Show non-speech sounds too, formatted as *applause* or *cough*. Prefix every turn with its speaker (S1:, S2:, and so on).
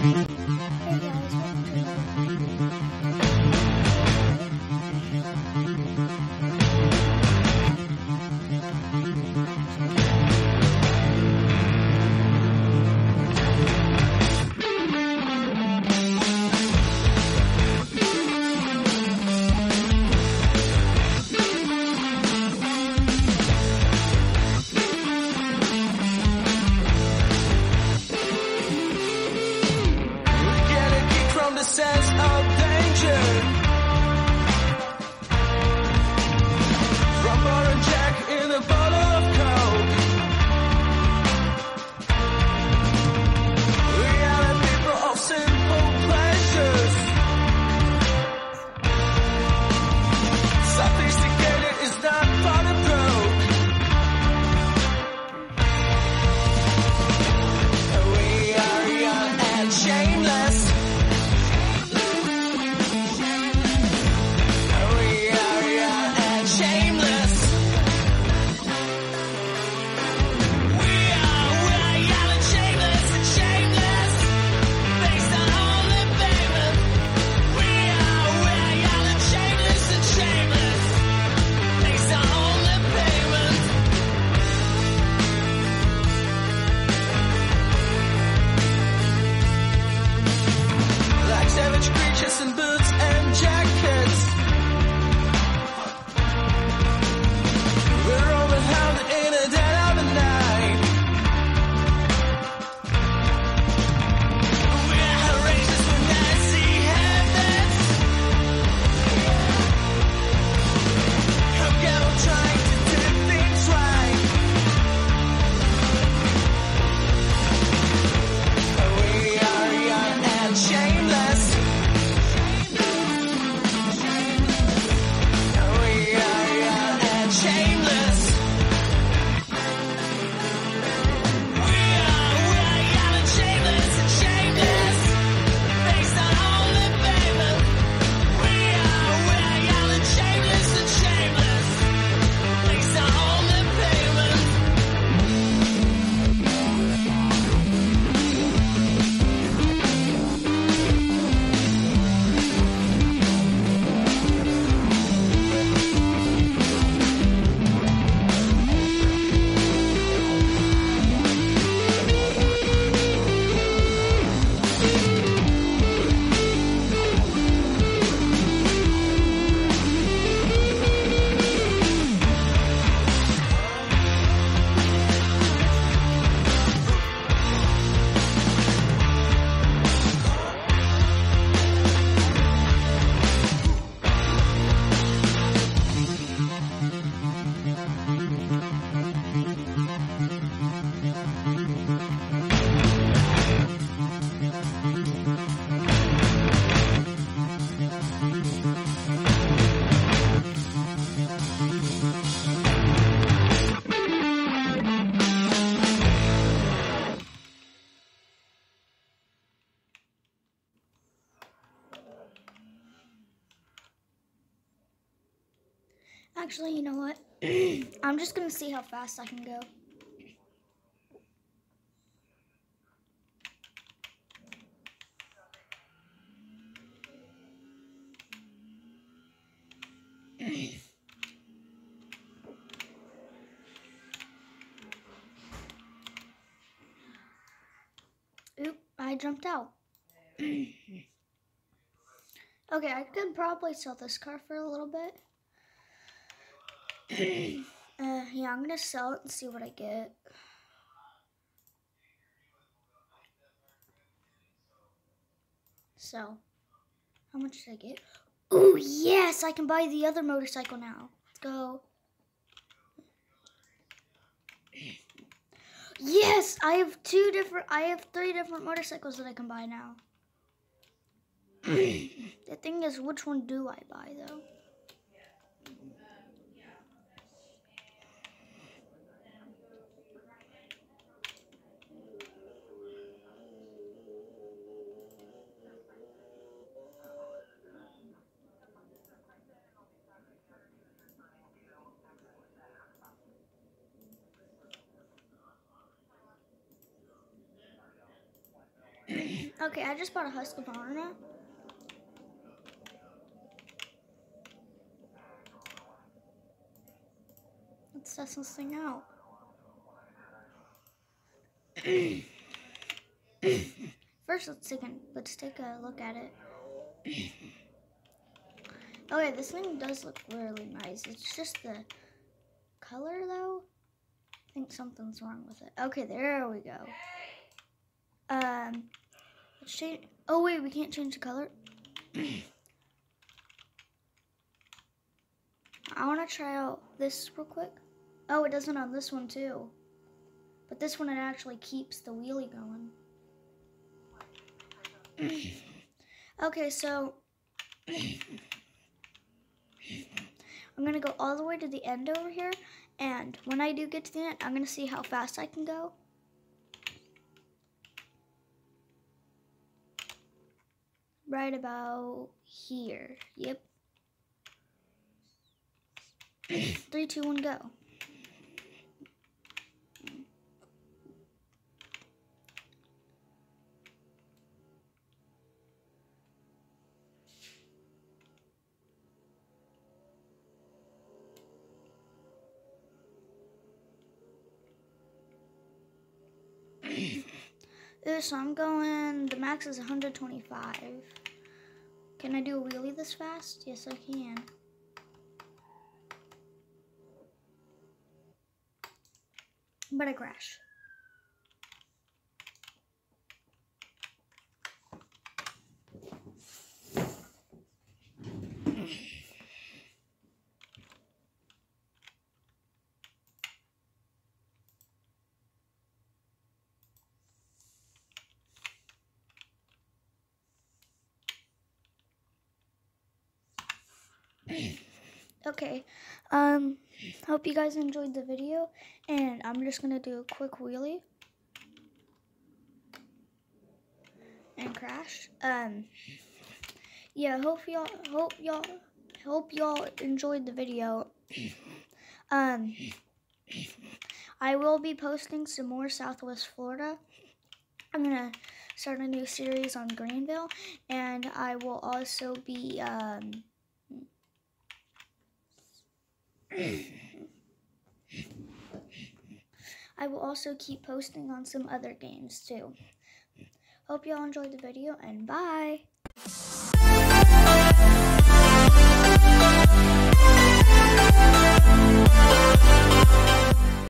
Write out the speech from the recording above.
S1: Hey Actually, you know what? *clears throat* I'm just gonna see how fast I can go. *clears throat* Oop, I jumped out. *clears throat* okay, I could probably sell this car for a little bit. Uh, yeah, I'm gonna sell it and see what I get. So, how much did I get? Oh yes, I can buy the other motorcycle now. Let's go. Yes, I have two different. I have three different motorcycles that I can buy now. the thing is, which one do I buy though?
S2: Okay, I just bought a Husqvarna. Let's test this thing out. First, let's take a, let's take a look at it. Okay, this thing does look really nice. It's just the color, though. I think something's wrong with it. Okay, there we go. Um, change. Oh wait, we can't change the color. *clears throat* I want to try out this real quick. Oh, it doesn't on this one too. But this one it actually keeps the wheelie going. *clears throat* okay, so *clears throat* I'm gonna go all the way to the end over here, and when I do get to the end, I'm gonna see how fast I can go. Right about here. Yep. *clears throat* Three, two, one, go. Ooh, so I'm going, the max is 125. Can I do a wheelie this fast? Yes, I can. But I crash. Okay, um, hope you guys enjoyed the video, and I'm just gonna do a quick wheelie and crash. Um, yeah, hope y'all, hope y'all, hope y'all enjoyed the video. Um, I will be posting some more Southwest Florida. I'm gonna start a new series on Greenville, and I will also be um. I will also keep posting on some other games too. Hope y'all enjoyed the video and bye!